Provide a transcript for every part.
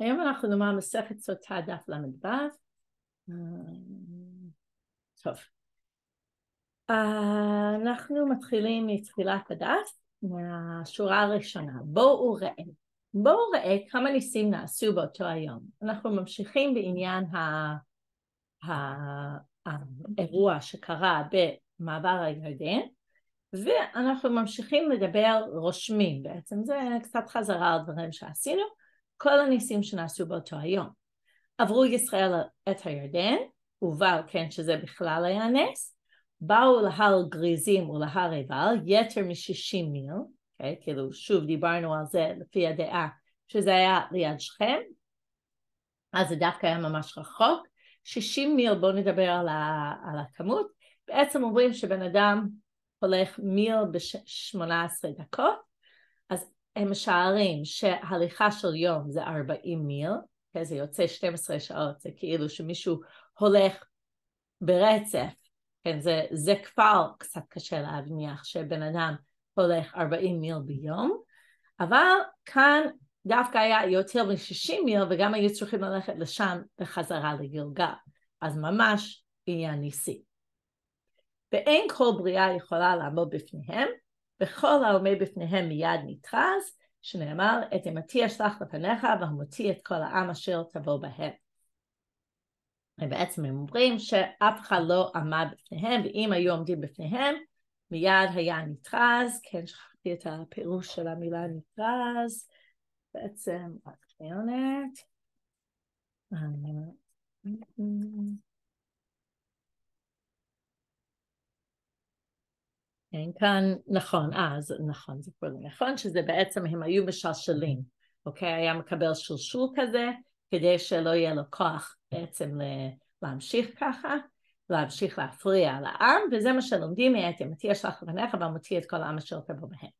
היום אנחנו נאמר מסכת סוטה דף ל"ו. טוב. אנחנו מתחילים מתחילת הדף, מהשורה הראשונה. בואו ראה. בואו ראה כמה ניסים נעשו באותו היום. אנחנו ממשיכים בעניין האירוע שקרה במעבר הירדן, ואנחנו ממשיכים לדבר רושמים בעצם, זה קצת חזרה על דברים שעשינו. כל הניסים שנעשו באותו היום. עברו ישראל את הירדן, ובאו כן שזה בכלל היה נס, באו להר גריזים ולהר עיבל, יתר משישים מיל, okay, אוקיי? כאילו שוב דיברנו על זה לפי הדעה שזה היה ליד שכם, אז זה דווקא היה ממש רחוק, 60 מיל בואו נדבר על, ה, על הכמות, בעצם אומרים שבן אדם הולך מיל ב-18 דקות, אז הם משערים שהליכה של יום זה 40 מיל, okay, זה יוצא 12 שעות, זה כאילו שמישהו הולך ברצף, כן, זה, זה כבר קצת קשה להניח שבן אדם הולך 40 מיל ביום, אבל כאן דווקא היה יותר מ-60 מיל וגם היו צריכים ללכת לשם בחזרה לגלגל, אז ממש עניין ניסי. ואין כל בריאה יכולה לעמוד בפניהם, וכל העומד בפניהם מיד נתרז, שנאמר, את אמתי אשלח לפניך והמוציא את כל העם אשר תבוא בהם. ובעצם הם אומרים שאף אחד לא עמד בפניהם, ואם היו עומדים בפניהם, מיד היה נתרז, כן, שכחתי את הפירוש של המילה נתרז, בעצם רק שניונת. כן, כאן, נכון, אה, נכון, זה כבר נכון, שזה בעצם הם היו משלשלים, אוקיי? היה מקבל שלשול כזה, כדי שלא יהיה לו כוח בעצם להמשיך ככה, להמשיך להפריע לעם, וזה מה שלומדים מאת ימתי אשלח לבניך והמוציא את כל העם אשר תבוא בהם.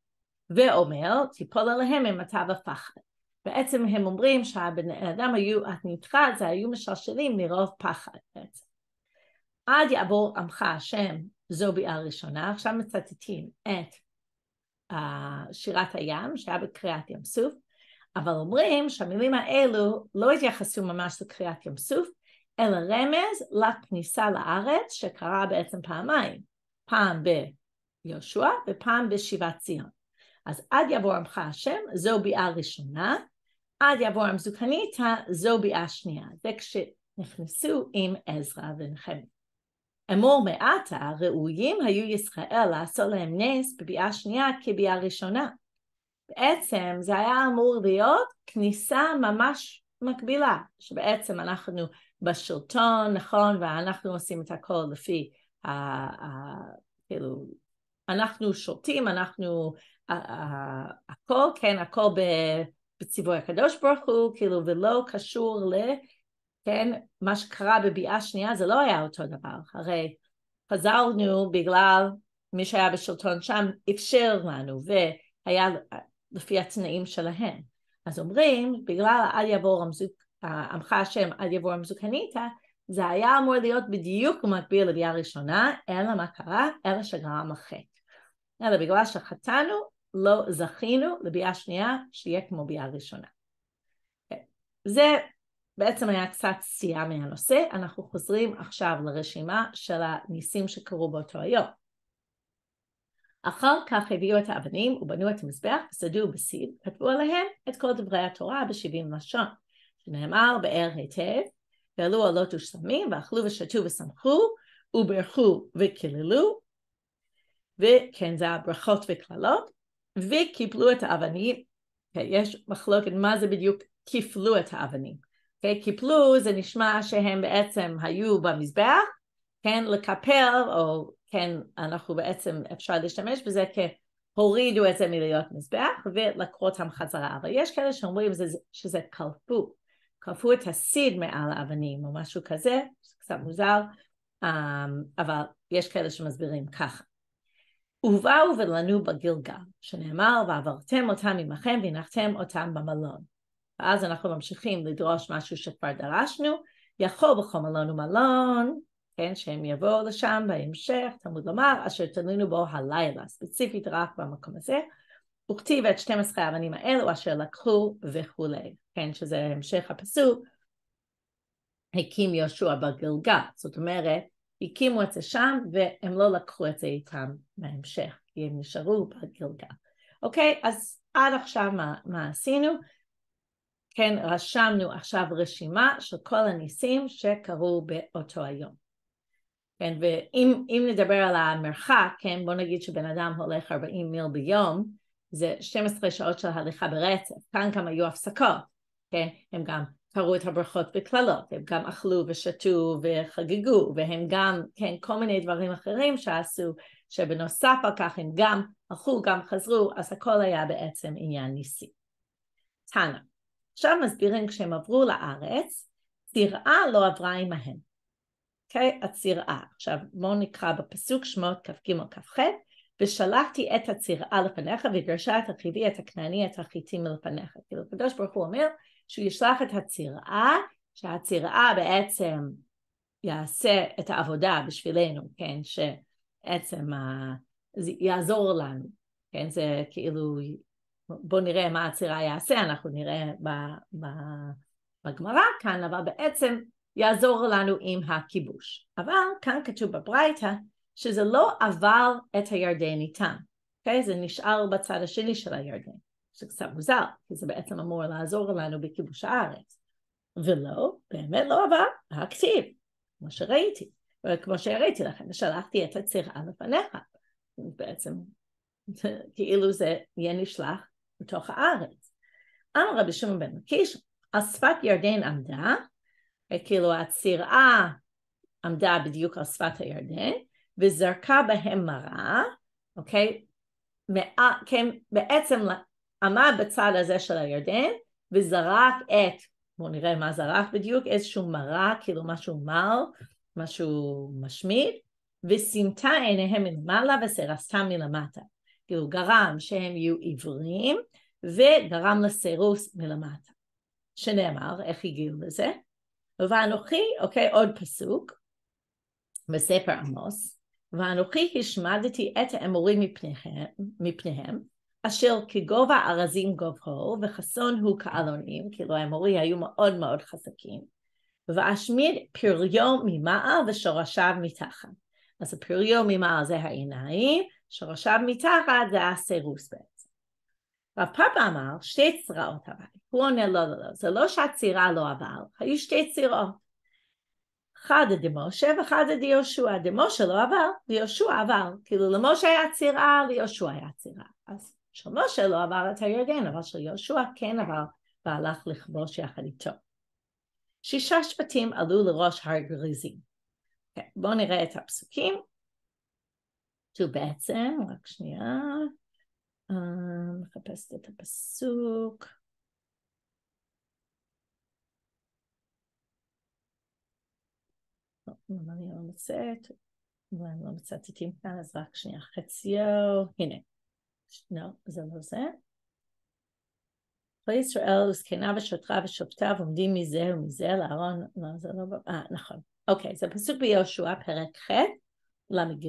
ואומר, תיפול עליהם ממתה ופחד. בעצם הם אומרים שהבני אדם היו, הנדחה זה היו משלשלים מרוב פחד בעצם. עד יעבור עמך השם זו ביאה ראשונה, עכשיו מצטטים את uh, שירת הים שהיה בקריאת ים סוף, אבל אומרים שהמילים האלו לא התייחסו ממש לקריאת ים סוף, אלא רמז לכניסה לארץ שקרה בעצם פעמיים, פעם ביהושע ופעם בשיבת ציון. אז עד יבוא עמך השם, זו ביאה ראשונה, עד יבוא עם זוקניתא, זו ביאה שנייה. זה כשנכנסו עם עזרא ונחמיה. אמור מעתה ראויים היו ישראל לעשות להם נס בביאה שנייה כביאה ראשונה. בעצם זה היה אמור להיות כניסה ממש מקבילה, שבעצם אנחנו בשלטון, נכון, ואנחנו עושים את הכל לפי, ה, כאילו, אנחנו שולטים, אנחנו, הכל, כן, הכל בציווי הקדוש ברוך הוא, כאילו, ולא קשור ל... כן, מה שקרה בביאה שנייה זה לא היה אותו דבר, הרי חזרנו בגלל מי שהיה בשלטון שם אפשר לנו והיה לפי התנאים שלהם. אז אומרים, בגלל עד יבוא רמזוק, עמך השם עד יבוא רמזוקנית, זה היה אמור להיות בדיוק במקביל לביאה ראשונה, אלא מה קרה? אלא שגרם החטא. אלא בגלל שחטאנו, לא זכינו לביאה שנייה שיהיה כמו ביאה ראשונה. זה בעצם היה קצת סטייה מהנושא, אנחנו חוזרים עכשיו לרשימה של הניסים שקרו באותו היום. אחר כך הביאו את האבנים ובנו את המזבח, סדו בסיד, כתבו עליהם את כל דברי התורה בשבעים לשון, שנאמר באר היטב, ועלו עלות ושמים, ואכלו ושתו ושמחו, וברכו וקיללו, וכן זה הברכות וקללות, וקיפלו את האבנים, יש מחלוקת מה זה בדיוק קיפלו את האבנים. Okay, אוקיי? קיפלו זה נשמע שהם בעצם היו במזבח, כן, לקפל, או כן, אנחנו בעצם אפשר להשתמש בזה כהורידו את זה מלהיות מזבח ולקחו אותם חזרה, אבל יש כאלה שאומרים שזה, שזה קלפו, קלפו את הסיד מעל האבנים או משהו כזה, זה קצת מוזר, um, אבל יש כאלה שמסבירים ככה. ובאו ולנו בגילגל, שנאמר ועברתם אותם עמכם והנחתם אותם במלון. ואז אנחנו ממשיכים לדרוש משהו שכבר דרשנו, יכול בכל מלון ומלון, כן, שהם יבואו לשם בהמשך, תלמוד לומר, אשר תלינו בו הלילה, ספציפית רק במקום הזה, וכתיב את 12 האבנים האלו אשר לקחו וכולי, כן, שזה המשך הפסוק, הקים יהושע בגלגל, זאת אומרת, הקימו את זה שם והם לא לקחו את זה איתם בהמשך, כי הם נשארו בגלגל. אוקיי, אז עד עכשיו מה, מה עשינו? כן, רשמנו עכשיו רשימה של כל הניסים שקרו באותו היום. כן, ואם נדבר על המרחק, כן, בוא נגיד שבן אדם הולך 40 מיל ביום, זה 12 שעות של הליכה ברצף, כאן גם היו הפסקות, כן, הם גם קראו את הברכות וקללות, הם גם אכלו ושתו וחגגו, והם גם, כן, כל מיני דברים אחרים שעשו, שבנוסף על כך הם גם הלכו, גם חזרו, אז הכל היה בעצם עניין ניסי. תנא, עכשיו מסבירים כשהם עברו לארץ, צירעה לא עברה עמהם. אוקיי? Okay? הצירעה. עכשיו בואו נקרא בפסוק שמות כ"ג כ"ח ושלחתי את הצירעה לפניך וגרשה את החיבי את הכנעני את החיטים לפניך. כאילו הקדוש ברוך הוא אומר שהוא ישלח את הצירעה, שהצירעה בעצם יעשה את העבודה בשבילנו, כן? שעצם ה... זה יעזור לנו, כן? זה כאילו בואו נראה מה הצירה יעשה, אנחנו נראה בגמרא כאן, אבל בעצם יעזור לנו עם הכיבוש. אבל כאן כתוב בברייתא שזה לא עבר את הירדן איתם, okay? אוקיי? זה נשאר בצד השני של הירדן, זה קצת מוזר, כי זה בעצם אמור לעזור לנו בכיבוש הארץ. ולא, באמת לא עבר, הכתיב, כמו שראיתי. וכמו שהראיתי לכם, שלחתי את הצירה לפניך. בעצם כאילו זה יהיה נשלח בתוך הארץ. אמר רבי שמעון בן לקיש, על שפת ירדן עמדה, כאילו הצירה עמדה בדיוק על שפת הירדן, וזרקה בהם מרה, אוקיי? כן, בעצם עמד בצד הזה של הירדן, וזרק את, בואו נראה מה זרק בדיוק, איזשהו מרה, כאילו משהו מר, משהו משמיד, וסימתה עיניהם מלמעלה וסירסתם מלמטה. כאילו גרם שהם יהיו עיוורים וגרם לסירוס מלמטה. שנאמר, איך הגיעו לזה? ואנוכי, אוקיי, עוד פסוק בספר עמוס, ואנוכי השמדתי את האמורים מפניהם, מפניהם אשר כגובה ארזים גובהו וחסון הוא כאלונים, כאילו האמורי היו מאוד מאוד חזקים, ואשמיד פריו ממעל ושורשיו מתחת. אז הפריו ממעל זה העיניים, שורשיו מתחת זה הסירוס בעצם. רב פאפה אמר שתי צרעות אבל, הוא עונה לא לא לא, זה לא שהצירה לא עבר, היו שתי צירות. אחד דמשה ואחד דיהושע, דמשה לא עבר, ליהושע עבר, כאילו למשה היה צירה, ליהושע היה צירה. אז של משה לא עבר את הירדן, אבל של יהושע כן עבר והלך לכבוש יחד איתו. שישה שבטים עלו לראש הר גריזים. אוקיי, בואו נראה את הפסוקים. שהוא בעצם, רק שנייה, מחפשת את הפסוק. לא, אני לא מוצאת, ואני לא מצאתי כאן, אז רק שנייה, חציו, הנה. לא, זה לא זה. כל ישראל וזקנה ושוטרה ושופטיו עומדים מזה ומזה לארון, לא, זה לא, אה, נכון. אוקיי, זה פסוק ביהושע, פרק ח', ל"ג.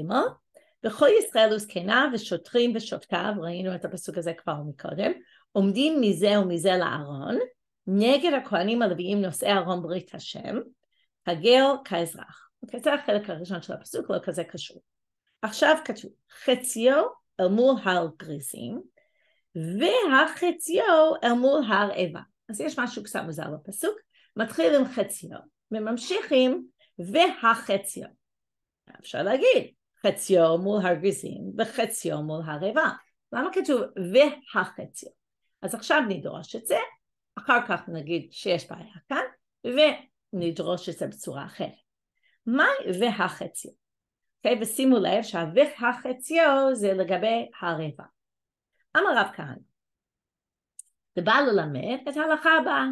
וכל ישראל וזקנה ושוטרים ושופטיו, ראינו את הפסוק הזה כבר מקודם, עומדים מזה ומזה לארון, נגד הכהנים הלוויים נושאי ארון ברית השם, הגר כאזרח. אוקיי, זה החלק הראשון של הפסוק, לא כזה קשור. עכשיו כתוב, חציו אל מול הר גריזים, והחציו אל מול הר איבה. אז יש משהו קצת מוזר בפסוק, מתחיל עם חציו, וממשיכים והחציו. אפשר להגיד, חציו מול הר גריזים וחציו מול הר איבה. למה כתוב והחציו? אז עכשיו נדרוש את זה, אחר כך נגיד שיש בעיה כאן, ונדרוש את זה בצורה אחרת. מה והחציו? Okay, אוקיי? ושימו לב שה"וחציו" זה לגבי הר איבה. אמר רב כהנא, זה בא ללמד את ההלכה הבאה.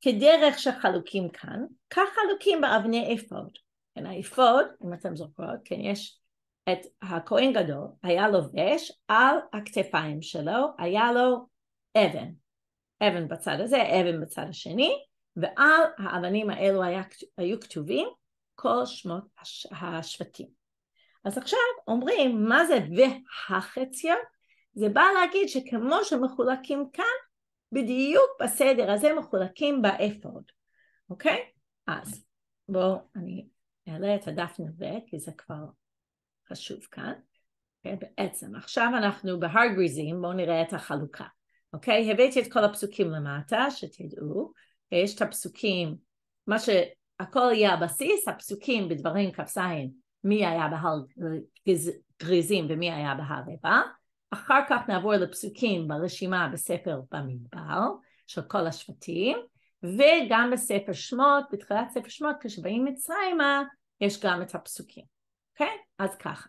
כדרך שחלוקים כאן, כך חלוקים באבני אפוד. כן, האפוד, אם אתם זוכרות, כן, יש את הכהן גדול, היה לובש על הכתפיים שלו, היה לו אבן. אבן בצד הזה, אבן בצד השני, ועל האבנים האלו היה, היו כתובים כל שמות השבטים. אז עכשיו אומרים, מה זה והחציו? זה בא להגיד שכמו שמחולקים כאן, בדיוק בסדר הזה מחולקים באפוד, אוקיי? אז בואו אני אעלה את הדף נווה, כי זה כבר חשוב כאן. אוקיי? בעצם עכשיו אנחנו בהר גריזים, בואו נראה את החלוקה. אוקיי? הבאתי את כל הפסוקים למטה, שתדעו. יש את הפסוקים, מה שהכל יהיה הבסיס, הפסוקים בדברים כ"ז, מי היה בהר גריזים ומי היה בהר רבע. אחר כך נעבור לפסוקים ברשימה בספר במדבר של כל השבטים, וגם בספר שמות, בתחילת ספר שמות, כשבאים מצרימה, יש גם את הפסוקים. אוקיי? אז ככה.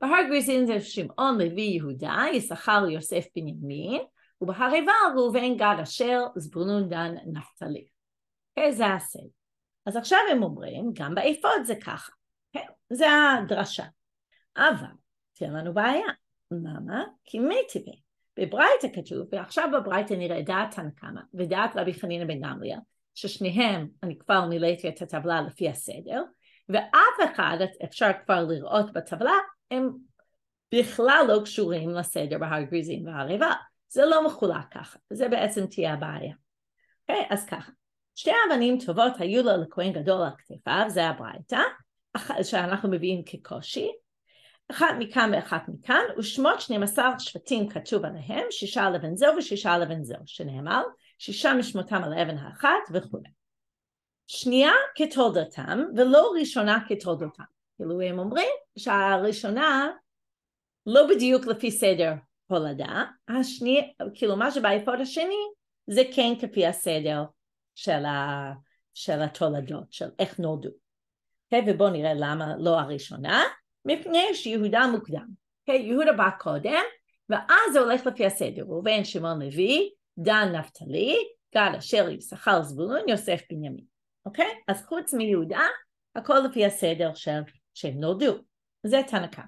בהר גריזים זה שמעון, לוי, יהודה, יששכר, יוסף, בנימין, ובהר עיבל ראובן, גד, אשר, זבולון, דן, נפתלי. אוקיי? זה הסדר. אז עכשיו הם אומרים, גם באפוד זה ככה. אוקיי? זה הדרשה. אבל, תהיה לנו בעיה. למה? כי מי טבעי. בברייתא כתוב, ועכשיו בברייתא נראה דעת תנקמה ודעת רבי חנינא בן גמליאל, ששניהם, אני כבר מילאתי את הטבלה לפי הסדר, ואף אחד, אפשר כבר לראות בטבלה, הם בכלל לא קשורים לסדר בהר גריזים והר עיבל. זה לא מחולק ככה, זה בעצם תהיה הבעיה. Okay, אוקיי? אז ככה, שתי אבנים טובות היו לו לכהן גדול על כתפיו, זה הברייתא, שאנחנו מביאים כקושי, אחת מכאן ואחת מכאן, ושמות 12 שבטים כתוב עליהם, שישה על אבן זו ושישה על אבן זו, שנאמר, שישה משמותם על האבן האחת וכו'. שנייה כתולדותם, ולא ראשונה כתולדותם. כאילו הם אומרים שהראשונה לא בדיוק לפי סדר הולדה, השני, כאילו מה שבאפוד השני זה כן כפי הסדר של, ה, של התולדות, של איך נולדו. Okay, אוקיי? ובואו נראה למה לא הראשונה. מפני שיהודה מוקדם. Okay, אוקיי? יהודה בא קודם, ואז זה הולך לפי הסדר, ראובן, שמעון לוי, דן נפתלי, גד אשר יששכר זבולון, יוסף בנימין. אוקיי? Okay? אז חוץ מיהודה, הכל לפי הסדר של שהם נולדו. זה תנקה.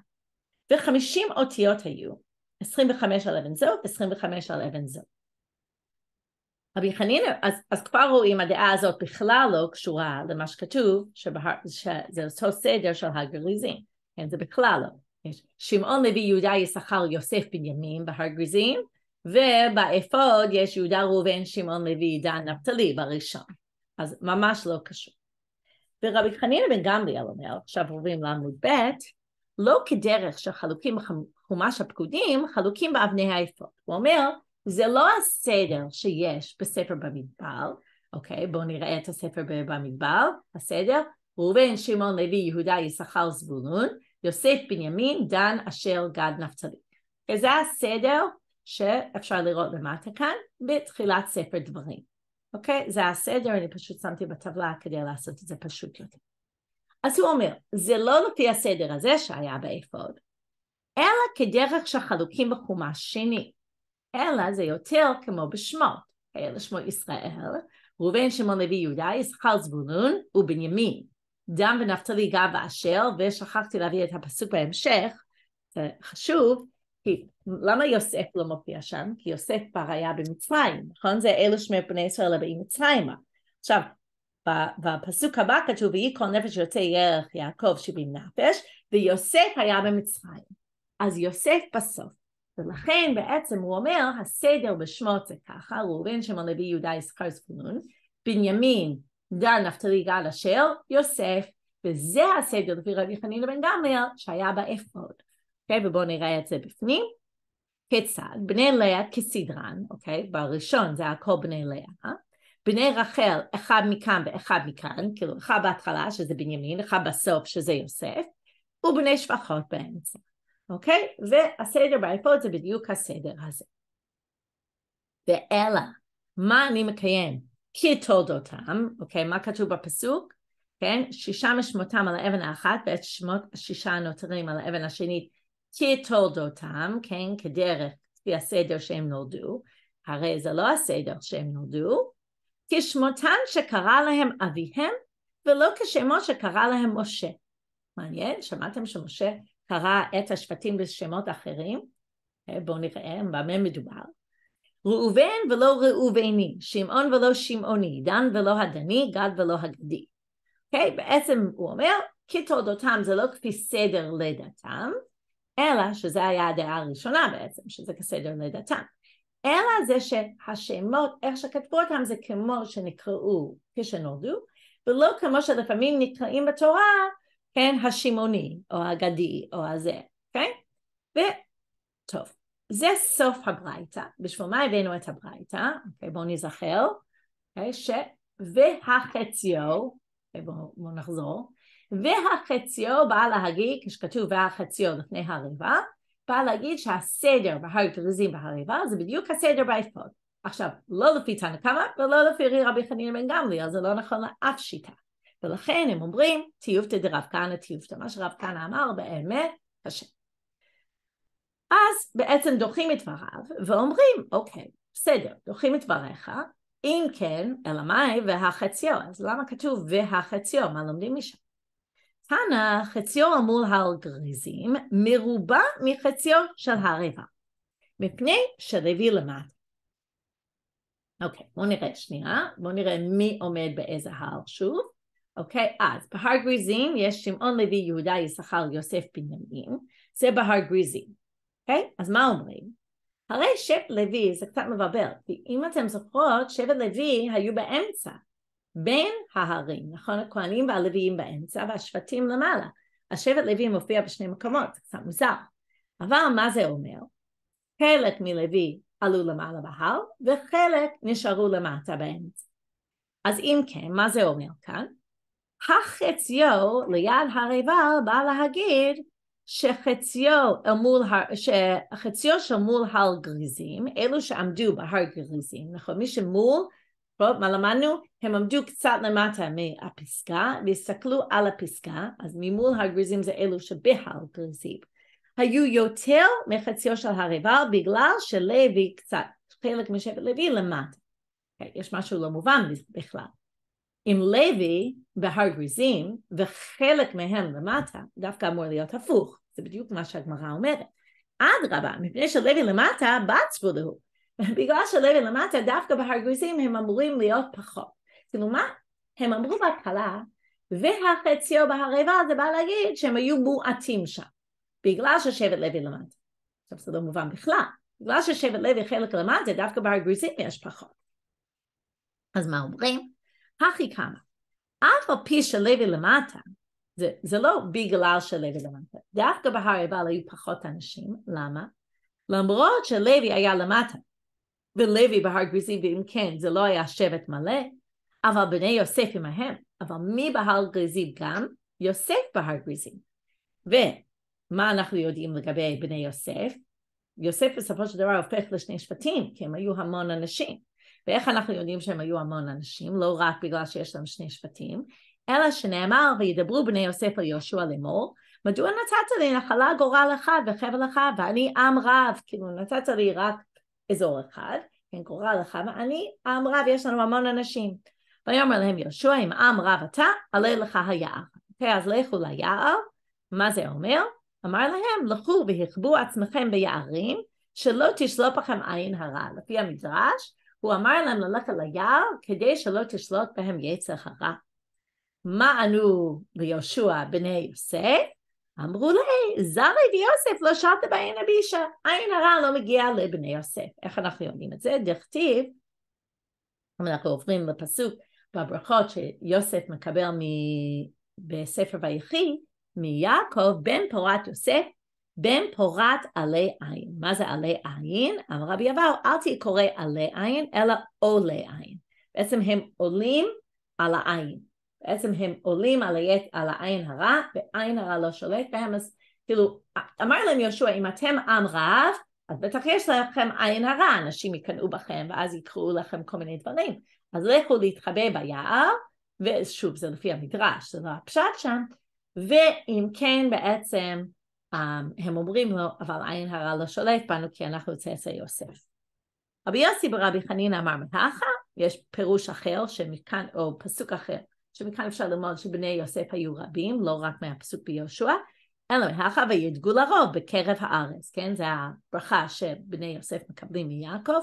וחמישים אותיות היו, 25 על אבן זאת, 25 על אבן זאת. רבי חנינא, אז, אז כבר רואים הדעה הזאת בכלל לא קשורה למה שכתוב, שבהר, שזה אותו סדר של הר גריזים. כן, זה בכלל לא. יש שמעון לוי יהודה יששכר יוסף בנימין בהר גריזים, ובאפוד יש יהודה ראובן שמעון לוי דן נפתלי בראשון. אז ממש לא קשור. ורבי חנינא בן גמליאל אומר, עכשיו עוברים לעמוד ב', לא כדרך שחלוקים בחומש הפקודים, חלוקים באבני האפוד. הוא אומר, זה לא הסדר שיש בספר במדבר, אוקיי, בואו נראה את הספר במדבר, הסדר, ראובן, שמעון, לוי, יהודה, יששכר, זבולון, יוסף, בנימין, דן, אשר, גד, נפתלי. וזה הסדר שאפשר לראות למטה כאן בתחילת ספר דברים. אוקיי? זה הסדר, אני פשוט שמתי בטבלה כדי לעשות את זה פשוט יותר. אז הוא אומר, זה לא לפי הסדר הזה שהיה באפוד, אלא כדרך שחלוקים בחומש שני, אלא זה יותר כמו בשמות, אלה שמות ישראל, ראובן, שמעון, לוי, יהודה, יששכר, זבולון ובנימין. דן ונפתלי גב ואשר, ושכחתי להביא את הפסוק בהמשך, זה חשוב, כי למה יוסף לא מופיע שם? כי יוסף כבר היה במצרים, נכון? זה אלו שמי בני ישראל הבאים מצרימה. עכשיו, בפסוק הבא כתוב, ויהי כל נפש יוצא ירך יעקב שבעים נפש, ויוסף היה במצרים. אז יוסף בסוף. ולכן בעצם הוא אומר, הסדר בשמות זה ככה, ראובן שמעון לוי יהודה יששכר זבולון, בנימין דן נפתלי גד אשר יוסף, וזה הסדר לפי רבי חנינא בן גמליאל שהיה באפוד. אוקיי, ובואו נראה את זה בפנים. כיצד? בני לאה כסדרן, אוקיי? בראשון זה הכל בני לאה. בני רחל, אחד מכאן ואחד מכאן, כאילו אחד בהתחלה שזה בנימין, אחד בסוף שזה יוסף, ובני שפחות באמצע, אוקיי? והסדר באפוד זה בדיוק הסדר הזה. ואלא, מה אני מקיים? כתולדותם, אוקיי, מה כתוב בפסוק? כן, שישה משמותם על האבן האחת ואת שמות השישה הנותרים על האבן השנית כתולדותם, כן, כדרך, לפי הסדר שהם נולדו, הרי זה לא הסדר שהם נולדו, כשמותן שקרא להם אביהם ולא כשמות שקרא להם משה. מעניין, שמעתם שמשה קרא את השבטים בשמות אחרים? אוקיי, בואו נראה במה מדובר. ראובן ולא ראובני, שמעון ולא שמעוני, דן ולא הדני, גד ולא הגדי. אוקיי? Okay? בעצם הוא אומר, כתולדותם זה לא כפי סדר לידתם, אלא שזה היה הדעה הראשונה בעצם, שזה כסדר לידתם. אלא זה שהשמות, איך שכתבו אותם זה כמו שנקראו כשנולדו, ולא כמו שלפעמים נקראים בתורה, כן, השמעוני, או הגדי, או הזה, כן? וטוב, זה סוף הברייתא. בשביל מה הבאנו את הברייתא? אוקיי, בואו נזכר. אוקיי, ש... והחציו, אוקיי, בואו בוא נחזור. והחציו בא להגיד, כשכתוב והחציו לפני הריבה, בא להגיד שהסדר בהר גריזים בהריבה זה בדיוק הסדר באפוד. עכשיו, לא לפי תנא קמא ולא לפי רבי חנין בן גמליאל, זה לא נכון לאף שיטה. ולכן הם אומרים טיובתא דרב כהנא טיובתא, מה שרב כהנא אמר באמת קשה. אז בעצם דוחים את דבריו ואומרים, אוקיי, בסדר, דוחים את דבריך, אם כן, אלא מאי והחציו, אז למה כתוב והחציו, מה לומדים משם? תנא חציו מול הר גריזים מחציו של הרבע, מפני שלוי למטה. אוקיי, בואו נראה שנייה, בואו נראה מי עומד באיזה הר שוב. אוקיי, אז בהר גריזים יש שמעון לוי יהודה יששכר יוסף בנימין, זה בהר גריזים. אוקיי? אז מה אומרים? הרי שבט לוי זה קצת מבלבל, כי אם אתם זוכרות, שבט לוי היו באמצע, בין ההרים, נכון? הכהנים והלוויים באמצע והשבטים למעלה. השבט לוי מופיע בשני מקומות, זה קצת מוזר. אבל מה זה אומר? חלק מלוי עלו למעלה בהר, וחלק נשארו למטה באמצע. אז אם כן, מה זה אומר כאן? החציו ליד הר עיבל בא להגיד שחציו, מול, שחציו של מול הר גריזים, אלו שעמדו בהר גריזים, נכון? מי שמול, מה למדנו? הם עמדו קצת למטה מהפסקה, והסתכלו על הפסקה, אז ממול הר גריזים זה אלו שבהר גריזים. היו יותר מחציו של הר עיבל בגלל שלוי קצת, חלק משבט לוי למטה. Okay, יש משהו לא מובן בכלל. עם לוי בהר גריזים וחלק מהם למטה, דווקא אמור להיות הפוך, זה בדיוק מה שהגמרא אומרת. אדרבה, מפני שלוי למטה בצבו לו, בגלל שלוי למטה דווקא בהר גריזים הם אמורים להיות פחות. כאילו מה? הם אמרו בהתחלה, והחציו בהר עיבל זה בא להגיד שהם היו מועטים שם, בגלל ששבט לוי למטה. עכשיו זה לא מובן בכלל, בגלל ששבט לוי חלק למטה, דווקא בהר גריזים יש פחות. אז מה אומרים? הכי כמה. אף על פי שלוי למטה, זה, זה לא בגלל שלוי למטה, דווקא בהר עיבל היו פחות אנשים, למה? למרות שלוי היה למטה, ולוי בהר גריזים, ואם כן זה לא היה שבט מלא, אבל בני יוסף עמהם, אבל מי בהר גריזים גם? יוסף בהר גריזים. ומה אנחנו יודעים לגבי בני יוסף? יוסף בסופו של דבר הופך לשני שבטים, כי הם היו המון אנשים. ואיך אנחנו יודעים שהם היו המון אנשים, לא רק בגלל שיש להם שני שבטים, אלא שנאמר וידברו בני יוסף על יהושע לאמור, מדוע נתת לי נחלה גורל אחד וחבל אחד ואני עם רב, כאילו נתת לי רק אזור אחד, כן גורל אחד ואני עם רב, יש לנו המון אנשים. ויאמר להם יהושע אם עם רב אתה, עלה לך היער. אוקיי, אז לכו ליער, מה זה אומר? אמר להם לכו והחבו עצמכם ביערים, שלא תשלוט בכם עין הרע. לפי המדרש, הוא אמר להם ללכת ליער כדי שלא תשלוט בהם יצר הרע. מה ענו ליהושע בני יוסף? אמרו לי, זרי ויוסף לא שרת בעין אבישה, עין הרע לא מגיע לבני יוסף. איך אנחנו יודעים את זה? דכתיב, אנחנו עוברים לפסוק בברכות שיוסף מקבל מ... בספר ויחי, מיעקב בן פורת יוסף בן פורת עלי עין. מה זה עלי עין? אמר רבי אבאו, אל תהיה קורא עלי עין, אלא עולי עין. בעצם הם עולים על העין. בעצם הם עולים על, היית, על העין הרע, ועין הרע לא שולט בהם, אז כאילו, אמר להם יהושע, אם אתם עם רב, אז בטח יש לכם עין הרע, אנשים יקנאו בכם, ואז יקראו לכם כל מיני דברים. אז לכו להתחבא ביער, ושוב, זה לפי המדרש, זה לא הפשט שם, ואם כן בעצם הם אומרים לו, אבל עין הרע לא שולט בנו כי אנחנו צאצא יוסף. רבי יוסי ברבי חנינא אמר ככה, יש פירוש אחר שמכאן, או פסוק אחר, שמכאן אפשר ללמוד שבני יוסף היו רבים, לא רק מהפסוק ביהושע, אלא מהכה וידגו לרוב בקרב הארץ, כן? זה הברכה שבני יוסף מקבלים מיעקב.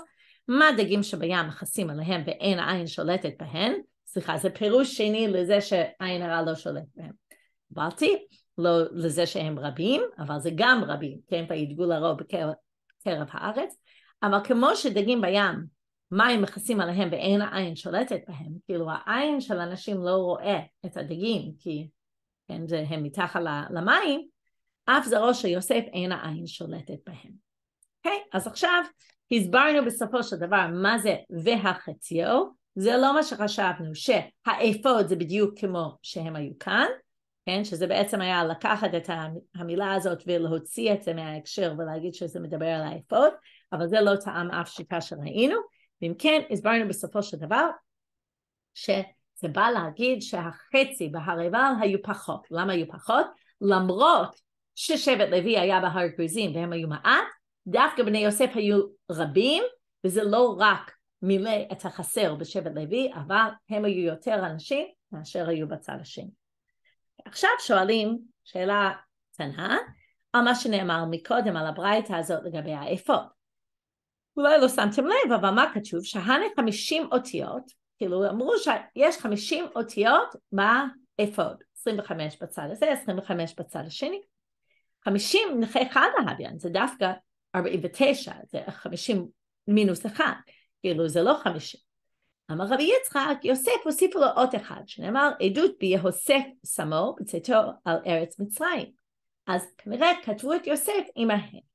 מה דגים שבים מכסים עליהם ואין עין שולטת בהם? סליחה, זה פירוש שני לזה שעין הרע לא שולט בהם. קיבלתי? לא לזה שהם רבים, אבל זה גם רבים, כן, וידגו לרוב בקרב הארץ, אבל כמו שדגים בים, מים מכסים עליהם ואין העין שולטת בהם, כאילו העין של אנשים לא רואה את הדגים, כי כן, זה, הם מתחת למים, אף זרעו של יוסף אין העין שולטת בהם. אוקיי? Okay? אז עכשיו הסברנו בסופו של דבר מה זה והחציו, זה לא מה שחשבנו, שהאפוד זה בדיוק כמו שהם היו כאן, כן, שזה בעצם היה לקחת את המילה הזאת ולהוציא את זה מההקשר ולהגיד שזה מדבר על האפוד, אבל זה לא טעם אף שיטה שראינו, ואם כן, הסברנו בסופו של דבר שזה בא להגיד שהחצי בהר עיבל היו פחות. למה היו פחות? למרות ששבט לוי היה בהר גריזים והם היו מעט, דווקא בני יוסף היו רבים, וזה לא רק מילא את החסר בשבט לוי, אבל הם היו יותר אנשים מאשר היו בצד השני. עכשיו שואלים שאלה קטנה על מה שנאמר מקודם על הברייתא הזאת לגבי האפוד. אולי לא שמתם לב, אבל מה כתוב? שהנה חמישים אותיות, כאילו אמרו שיש חמישים אותיות באפוד, 25 בצד הזה, 25 בצד השני. חמישים נכי חדא הויין, זה דווקא 49, זה חמישים מינוס אחד, כאילו זה לא חמישים. אמר רבי יצחק, יוסף הוסיפו לו עוד אחד, שנאמר עדות ביהוסף שמו בצאתו על ארץ מצרים. אז כנראה כתבו את יוסף עמהם.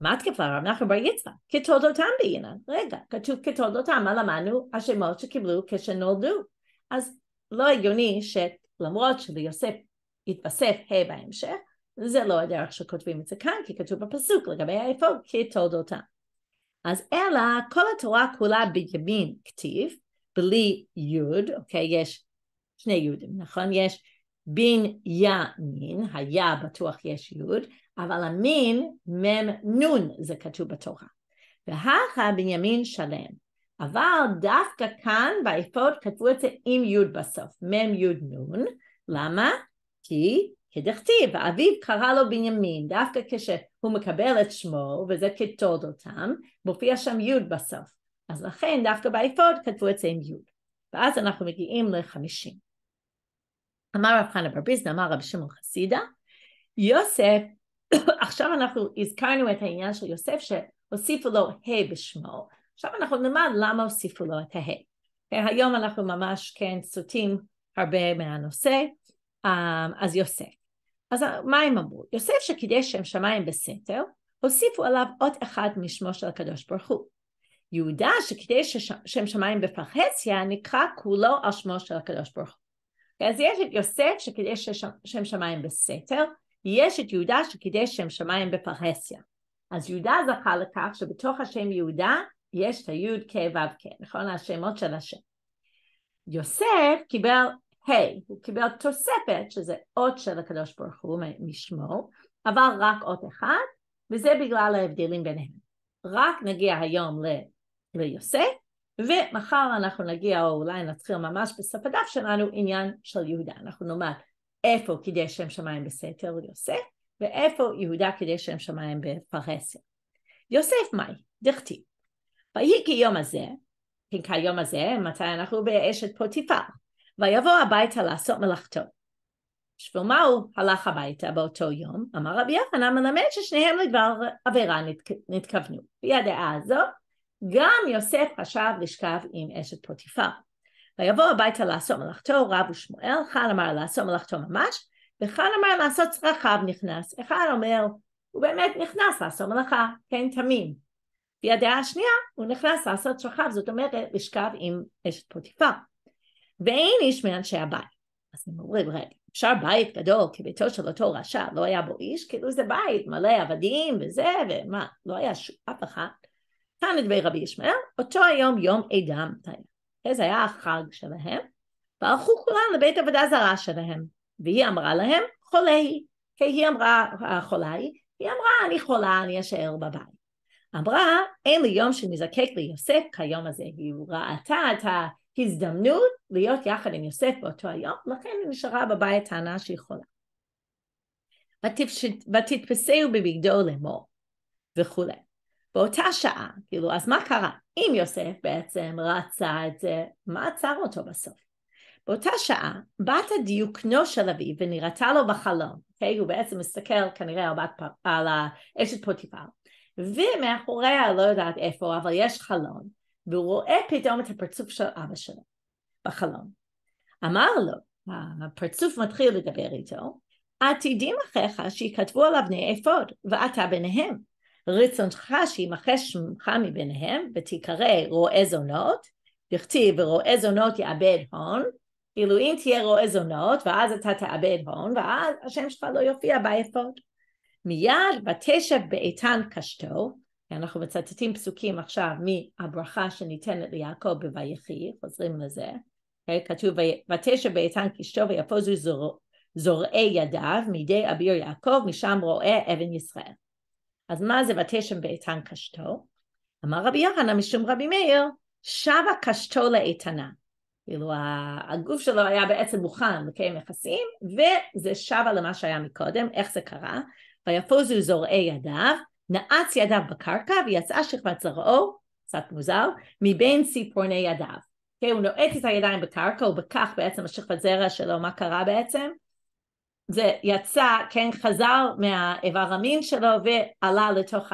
מה תקפה רב נחמן בר יצחק? כתולדותם בעינן. רגע, כתוב כתולדותם, מה למדנו? השמות שקיבלו כשנולדו. אז לא הגיוני שלמרות שליוסף התווסף ה' בהמשך, זה לא הדרך שכותבים את זה כאן, כי כתוב בפסוק לגבי האפוד כתולדותם. אז אלא כל התורה כולה בימין כתיב, בלי יוד, אוקיי? יש שני יודים, נכון? יש בין יא מין, היה בטוח יש יוד, אבל המין מם נון זה כתוב בתורה. והכה בנימין שלם. אבל דווקא כאן באפוד כתבו את זה עם יוד בסוף, מם יוד נון, למה? כי כדכתיב, ואביו קרא לו בנימין, דווקא כשהוא מקבל את שמו, וזה כתולדותם, מופיע שם יוד בסוף. אז לכן דווקא באפוד כתבו את זה עם יוד. ואז אנחנו מגיעים לחמישים. אמר רב חנה בר ביזנא, אמר רב שמעון חסידה, יוסף, עכשיו אנחנו הזכרנו את העניין של יוסף שהוסיפו לו ה' בשמו, עכשיו אנחנו נלמד למה הוסיפו לו את ה'. היום אנחנו ממש כן סוטים הרבה מהנושא, אמ, אז יוסף. אז מה הם אמרו? יוסף שקידש שם שמיים בסתר, הוסיפו עליו אות אחד משמו של הקדוש ברוך הוא. יהודה שקידש שם שמיים בפרהסיה נקרא כולו על שמו של הקדוש ברוך הוא. אז יש את יוסף שקידש שם שמיים בסתר, יש את יהודה שקידש שם שמיים בפרהסיה. אז יהודה זכה לכך שבתוך השם יהודה יש את היוד כ' ו' כ', נכון? השמות של השם. יוסף קיבל ה', הוא קיבל תוספת שזה אות של הקדוש ברוך הוא משמו, אבל רק אות אחד, וזה בגלל ההבדלים ביניהם. רק נגיע היום ל, ליוסף, ומחר אנחנו נגיע, או אולי נתחיל ממש בסוף הדף שלנו, עניין של יהודה. אנחנו נאמר איפה קידש שם שמיים בסתר יוסף, ואיפה יהודה קידש שם שמיים בפרהסיה. יוסף מאי, דכתיב. ויהי כיום הזה, כן כיום הזה, מתי אנחנו באשת פוטיפר. ויבוא הביתה לעשות מלאכתו. בשביל מה הוא הלך הביתה באותו יום? אמר רבי יוחנן מלמד ששניהם לדבר עבירה נתכוונו. הדעה הזו, גם יוסף חשב לשכב עם אשת פוטיפר. ויבוא הביתה לעשות מלאכתו, רב ושמואל, אחד אמר לעשות מלאכתו ממש, ואחד אמר לעשות צרכיו נכנס. אחד אומר, הוא באמת נכנס לעשות מלאכה, כן, תמים. הדעה השנייה, הוא נכנס לעשות צרכיו, זאת אומרת לשכב עם אשת פוטיפר. ואין איש מאנשי הבית. אז הם אומרים, רגע, אפשר בית גדול כביתו של אותו רשע, לא היה בו איש? כאילו זה בית מלא עבדים וזה, ומה, לא היה שום אף אחד. כאן נדבר רבי ישמעאל, אותו היום יום היה. זה היה החג שלהם, והלכו כולם לבית עבודה זרה שלהם, והיא אמרה להם, חולה היא. כי היא אמרה, חולה היא, היא אמרה, אני חולה, אני אשאר בבית. אמרה, אין לי יום שנזקק ליוסף כיום הזה. היא ראתה את ה... הזדמנות להיות יחד עם יוסף באותו היום, לכן היא נשארה בבית טענה שהיא חולה. ותתפסהו בבגדו לאמור וכולי. באותה שעה, כאילו, אז מה קרה? אם יוסף בעצם רצה את זה, מה עצר אותו בסוף? באותה שעה, בת הדיוקנו של אביו ונראתה לו בחלום, okay? אוקיי? הוא בעצם מסתכל כנראה על, בת, על האשת פוטיפר, ומאחוריה לא יודעת איפה, אבל יש חלון, והוא רואה פתאום את הפרצוף של אבא שלו בחלום. אמר לו, הפרצוף מתחיל לדבר איתו, עתידים אחיך שיכתבו עליו בני אפוד, ואתה ביניהם. רצונך שימחה שמך מביניהם, ותיקרא רועה זונות, דכתיב ורועה זונות יאבד הון, כאילו אם תהיה רועה זונות, ואז אתה תאבד הון, ואז השם שלך לא יופיע באפוד. מיד ותשב באיתן קשתו, אנחנו מצטטים פסוקים עכשיו מהברכה שניתנת ליעקב בויחי, חוזרים לזה, אוקיי? כתוב ותשב באיתן קשתו ויפוזו זור, זורעי ידיו מידי אביר יעקב, משם רואה אבן ישראל. אז מה זה ותשב באיתן קשתו? אמר רבי יוחנן משום רבי מאיר, שבה קשתו לאיתנה. כאילו הגוף שלו היה בעצם מוכן לקיים יחסים, וזה שבה למה שהיה מקודם, איך זה קרה? ויפוזו זורעי ידיו, נעץ ידיו בקרקע ויצאה שכבת זרעו, קצת מוזר, מבין ציפורני ידיו. אוקיי? הוא נועץ את הידיים בקרקע, ובכך בעצם השכבת זרע שלו, מה קרה בעצם? זה יצא, כן, חזר מהאיבר המין שלו ועלה לתוך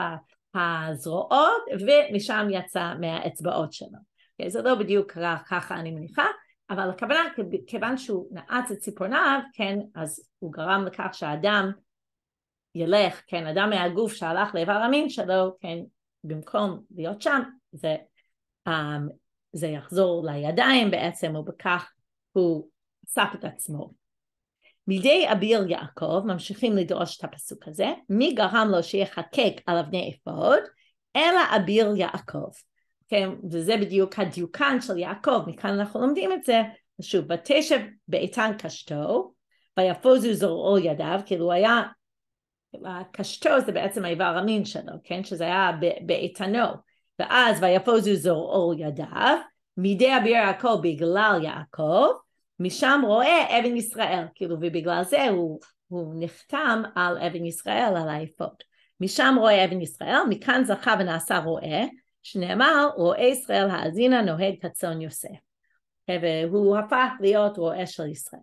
הזרועות, ומשם יצא מהאצבעות שלו. Okay, אוקיי? זה לא בדיוק קרה ככה אני מניחה, אבל הכוונה, כיוון שהוא נעץ את ציפורניו, כן, אז הוא גרם לכך שהאדם ילך, כן, אדם מהגוף שהלך לאיבר המין שלו, כן, במקום להיות שם, זה, um, זה יחזור לידיים בעצם, ובכך הוא אסף את עצמו. מידי אביר יעקב, ממשיכים לדרוש את הפסוק הזה, מי גרם לו שיחקק על אבני אפוד? אלא אביר יעקב. כן, וזה בדיוק הדיוקן של יעקב, מכאן אנחנו לומדים את זה, שוב, ותשב באיתן קשתו, ויפוזו זרועו ידיו, כאילו היה הקשתו זה בעצם האיבר המין שלו, כן? שזה היה באיתנו. ואז ויפוזו זרעו ידיו, מידי אביר יעקב בגלל יעקב, משם רואה אבן ישראל, כאילו, ובגלל זה הוא, הוא נחתם על אבן ישראל, על האפוד. משם רואה אבן ישראל, מכאן זכה ונעשה רואה, שנאמר, רואה ישראל האזינה נוהג כצאן יוסף. והוא הפך להיות רועה של ישראל.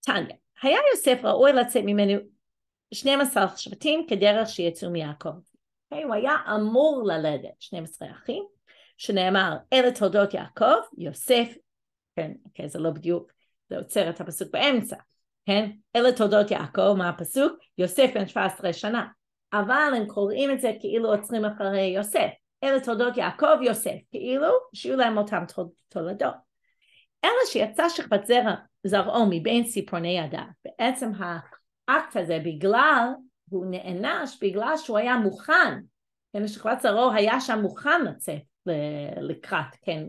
טניה, היה יוסף ראוי לצאת ממנו 12 שבטים כדרך שיצאו מיעקב. Okay, הוא היה אמור ללדת 12 אחים, שנאמר אלה תולדות יעקב, יוסף, כן, אוקיי, זה לא בדיוק, זה עוצר את הפסוק באמצע, כן, אלה תולדות יעקב, מה הפסוק? יוסף בן 17 שנה, אבל הם קוראים את זה כאילו עוצרים אחרי יוסף, אלה תולדות יעקב, יוסף, כאילו שיהיו להם אותם תולדות. אלא שיצא שכבת זרע זרעו מבין ציפורני ידיו, בעצם האקט הזה בגלל, הוא נענש בגלל שהוא היה מוכן, כן, שכבת זרעו היה שם מוכן לצאת לקראת, כן,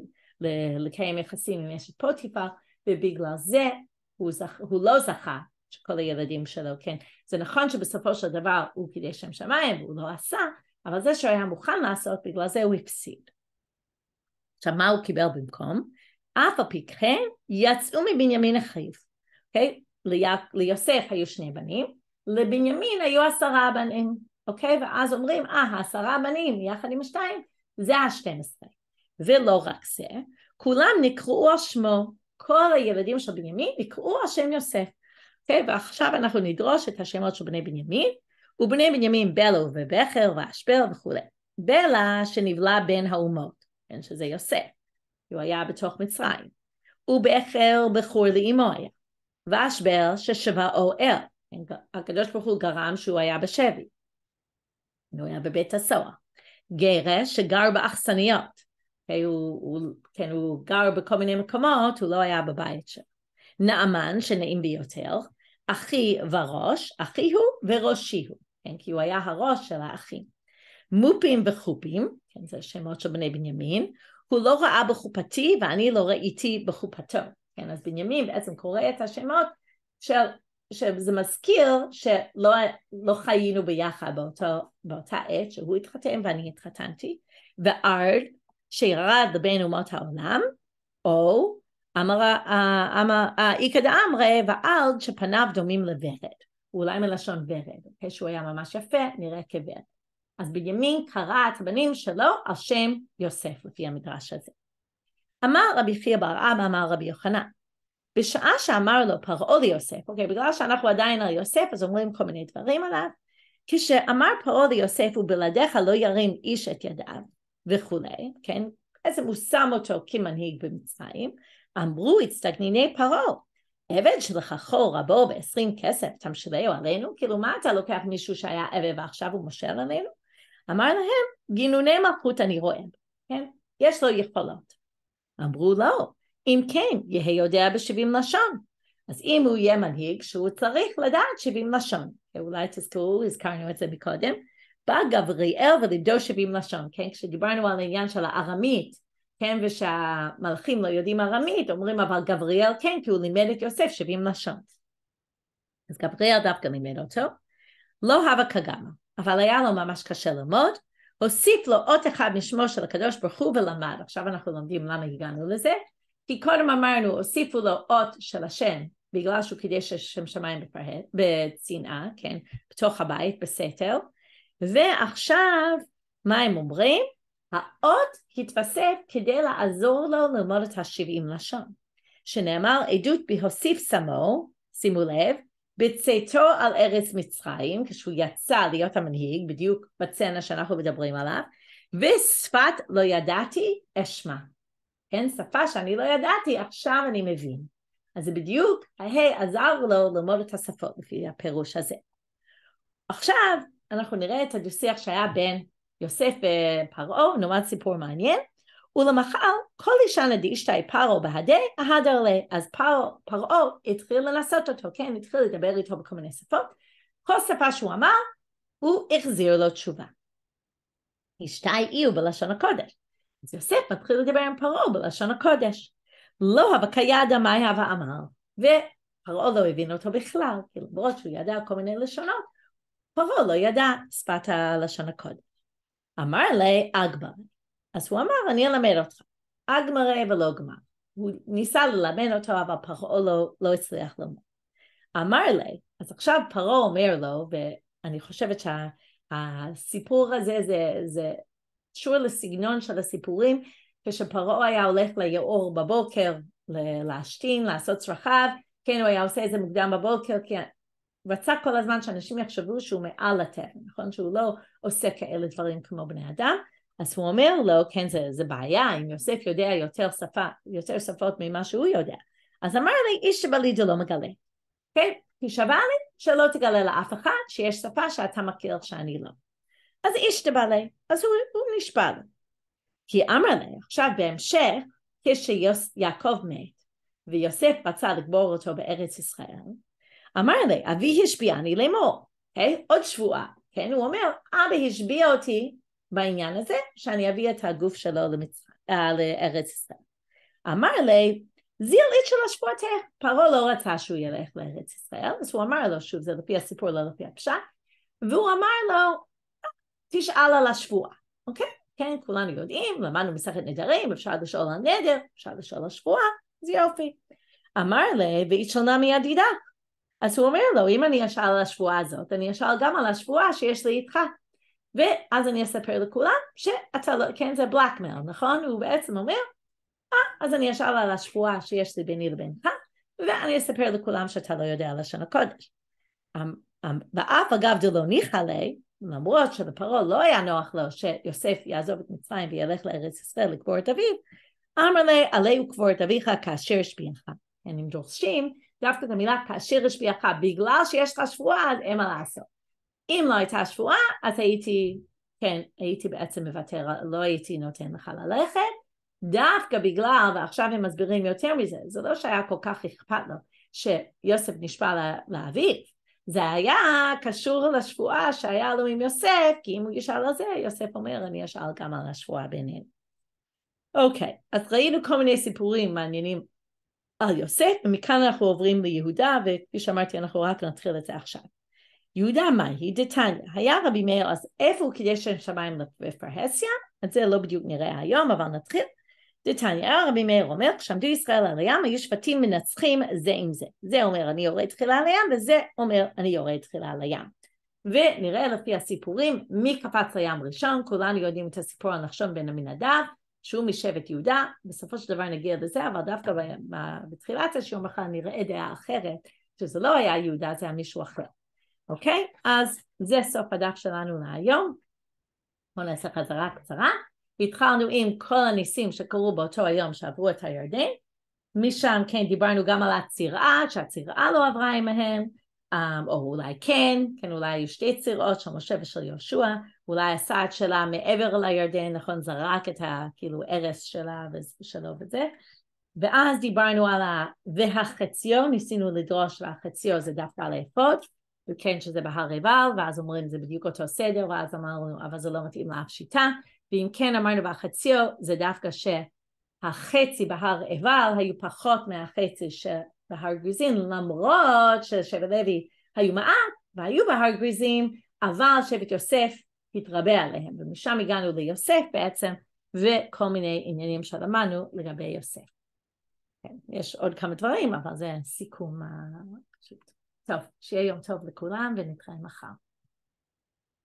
לקיים יחסים עם אשת פוטיפר, ובגלל זה הוא, זכ... הוא לא זכה שכל הילדים שלו, כן, זה נכון שבסופו של דבר הוא קידש שם שמיים והוא לא עשה, אבל זה שהוא היה מוכן לעשות, בגלל זה הוא הפסיד. עכשיו מה הוא קיבל במקום? אף על פי כן יצאו מבנימין אחיו, אוקיי? Okay? ליוסף היו שני בנים, לבנימין היו עשרה בנים, אוקיי? ואז אומרים, אה, העשרה בנים יחד עם השתיים, זה השתים עשרה. ולא רק זה, כולם נקראו על שמו, כל הילדים של בנימין נקראו על שם יוסף. אוקיי? ועכשיו אנחנו נדרוש את השמות של בני בנימין, ובני בנימין בלו ובכר ואשבל וכולי. בלה שנבלע בין האומות, כן, שזה יוסף, הוא היה בתוך מצרים, ובכר בחור לאמו היה. ואשבל ששבה אוהל. הקדוש ברוך הוא גרם שהוא היה בשבי. הוא היה בבית הסוהר. גרש שגר באכסניות. הוא, הוא, כן, הוא גר בכל מיני מקומות, הוא לא היה בבית שלו. נאמן, שנעים ביותר, אחי וראש, אחי הוא וראשי הוא, כן, כי הוא היה הראש של האחים. מופים וחופים, כן, זה שמות של בני בנימין, הוא לא ראה בחופתי ואני לא ראיתי בחופתו. כן, אז בנימין בעצם קורא את השמות של, שזה מזכיר שלא לא חיינו ביחד באותו, באותה עת שהוא התחתן ואני התחתנתי, וארד שירד לבין אומות העולם, או איכא דאמרי ואלד שפניו דומים לוורד, אולי מלשון ורד, כשהוא היה ממש יפה, נראה כוורד. אז בנימין קרא את הבנים שלו על שם יוסף לפי המדרש הזה. אמר רבי חייא בר אבא, אמר רבי יוחנן, בשעה שאמר לו פרעה ליוסף, אוקיי, בגלל שאנחנו עדיין על יוסף אז אומרים כל מיני דברים עליו, כשאמר פרעה ליוסף ובלעדיך לא ירים איש את ידיו וכולי, כן, בעצם הוא שם אותו כמנהיג במצרים, אמרו הצטגניני פרעה, עבד שלקחו רבו בעשרים כסף תמשלהו עלינו, כאילו מה אתה לוקח מישהו שהיה עבד ועכשיו הוא מושל עלינו? אמר להם, גינוני מלכות אני רואה, כן, יש לו יכולות. אמרו לא, אם כן, יהיה יודע בשבעים לשון. אז אם הוא יהיה מנהיג, שהוא צריך לדעת שבעים לשון. אולי תזכרו, הזכרנו את זה מקודם. בא גבריאל ולימדו שבעים לשון, כן? כשדיברנו על העניין של הארמית, כן? ושהמלכים לא יודעים ארמית, אומרים אבל גבריאל כן, כי הוא לימד את יוסף שבעים לשון. אז גבריאל דווקא לימד אותו. לא הווה כגמא, אבל היה לו ממש קשה ללמוד. הוסיף לו אות אחד משמו של הקדוש ברוך הוא ולמד. עכשיו אנחנו לומדים למה הגענו לזה. כי קודם אמרנו, הוסיפו לו אות של השם, בגלל שהוא קידש שם שמיים בצנעה, כן, בתוך הבית, בסתר, ועכשיו, מה הם אומרים? האות התווסף כדי לעזור לו ללמוד את השבעים לשון, שנאמר עדות בהוסיף שמו, שימו לב, בצאתו על ארץ מצרים, כשהוא יצא להיות המנהיג, בדיוק בצנע שאנחנו מדברים עליו, ושפת לא ידעתי אשמע. כן, שפה שאני לא ידעתי, עכשיו אני מבין. אז זה בדיוק, ההי עזר לו ללמוד את השפות לפי הפירוש הזה. עכשיו אנחנו נראה את הדו-שיח שהיה בין יוסף ופרעה, נאמר סיפור מעניין, ולמחר כל אישה נדישתא פרעה בהדה, ההדר לה. אז פרעה התחיל לנסות אותו, כן, התחיל לדבר איתו בכל מיני שפות, כל שפה שהוא אמר, הוא החזיר לו תשובה. אשתי אי בלשון הקודש. אז יוסף מתחיל לדבר עם פרעה בלשון הקודש. לא הווה כידע מה הווה אמר, ופרעה לא הבין אותו בכלל, כי למרות שהוא ידע כל מיני לשונות, פרעה לא ידע שפת הלשון הקודש. אמר לי אגמר, אז הוא אמר אני אלמד אותך, אגמרי ולא גמר. הוא ניסה ללמד אותו אבל פרעה לא, לא הצליח ללמוד. אמר לי, אז עכשיו פרעה אומר לו, ואני חושבת שהסיפור הזה זה, זה קשור לסגנון של הסיפורים, כשפרעה היה הולך ליאור בבוקר להשתין, לעשות צרכיו, כן הוא היה עושה את זה מוקדם בבוקר, כי רצה כל הזמן שאנשים יחשבו שהוא מעל הטבע, נכון? שהוא לא עושה כאלה דברים כמו בני אדם, אז הוא אומר לו, כן זה, זה בעיה, אם יוסף יודע יותר שפה, יותר שפות ממה שהוא יודע, אז אמר לי, איש שבלידו לא מגלה, כן? שווה לי שלא תגלה לאף אחד שיש שפה שאתה מכיר שאני לא. אז איש תבלה, אז הוא, הוא נשבע לו. כי אמר לי, עכשיו בהמשך, כשיעקב מת, ויוסף רצה לגבור אותו בארץ ישראל, אמר לי, אבי השביעני לאמור, okay? אוקיי? עוד שבועה, כן? הוא אומר, אבא השביע אותי בעניין הזה, שאני אביא את הגוף שלו למצרים, uh, לארץ ישראל. אמר לי, זילית של השבועתך, פרעה לא רצה שהוא ילך לארץ ישראל, אז הוא אמר לו, שוב, זה לפי הסיפור, לא לפי הפשט, והוא אמר לו, תשאל על השבועה, אוקיי? כן, כולנו יודעים, למדנו מסכת נדרים, אפשר לשאול על נדר, אפשר לשאול על שבועה, אז יופי. אמר לה, וישאלנה מידידה. אז הוא אומר לו, אם אני אשאל על השבועה הזאת, אני אשאל גם על השבועה שיש לי איתך. ואז אני אספר לכולם שאתה לא, כן, זה בלקמייל, נכון? הוא בעצם אומר, אה, אז אני אשאל על השבועה שיש לי ביני לבינך, ואני אספר לכולם שאתה לא יודע לשון הקודש. אמ, אמ, ואף אגב דלא ניחא לי, למרות שלפרעה לא היה נוח לו שיוסף יעזוב את מצרים וילך לארץ ישראל לקבור את אביו, אמר לי עליהו קבור את אביך כאשר השפיעך. הם דורשים דווקא את המילה כאשר השפיעך, בגלל שיש לך שבועה אז אין מה לעשות. אם לא הייתה שבועה אז הייתי, כן, הייתי בעצם מוותר, לא הייתי נותן לך ללכת, דווקא בגלל, ועכשיו הם מסבירים יותר מזה, זה לא שהיה כל כך אכפת לו שיוסף נשבע לאביו, זה היה קשור לשבועה שהיה לו עם יוסף, כי אם הוא ישאל על זה, יוסף אומר, אני אשאל גם על השבועה ביניהם. אוקיי, אז ראינו כל מיני סיפורים מעניינים על יוסף, ומכאן אנחנו עוברים ליהודה, וכפי שאמרתי, אנחנו רק נתחיל את זה עכשיו. יהודה מהי? דתניא, היה רבי מאיר, אז איפה הוא קידש שם שמיים בפרהסיה? את זה לא בדיוק נראה היום, אבל נתחיל. דתניא, רבי מאיר אומר, כשעמדו ישראל על הים, היו שבטים מנצחים זה עם זה. זה אומר אני יורד תחילה על הים, וזה אומר אני יורד תחילה על הים. ונראה לפי הסיפורים מי קפץ לים ראשון, כולנו יודעים את הסיפור על נחשון בן עמינדב, שהוא משבט יהודה, בסופו של דבר נגיע לזה, אבל דווקא בתחילת השיעור מחר נראה דעה אחרת, שזה לא היה יהודה, זה היה מישהו אחר. אוקיי? אז זה סוף הדף שלנו להיום. בואו נעשה חזרה קצרה. התחלנו עם כל הניסים שקרו באותו היום שעברו את הירדן. משם כן דיברנו גם על הצירעה, שהצירעה לא עברה עמהם, או אולי כן, כן אולי היו שתי צירות של משה ושל יהושע, אולי הסעד שלה מעבר לירדן, נכון, זרק את הכאילו ארס שלה ושלו וזה, ואז דיברנו על ה... והחציו, ניסינו לדרוש והחציו זה דווקא על האפוד, וכן שזה בהר עיבל, ואז אומרים זה בדיוק אותו סדר, ואז אמרנו אבל זה לא מתאים לאף שיטה, ואם כן אמרנו והחציו זה דווקא שהחצי בהר עיבל היו פחות מהחצי בהר גריזים, למרות ששבט לוי היו מעט והיו בהר גריזים, אבל שבט יוסף התרבה עליהם, ומשם הגענו ליוסף בעצם, וכל מיני עניינים שלמדנו לגבי יוסף. כן, יש עוד כמה דברים, אבל זה סיכום. טוב, שיהיה יום טוב לכולם ונתראה מחר.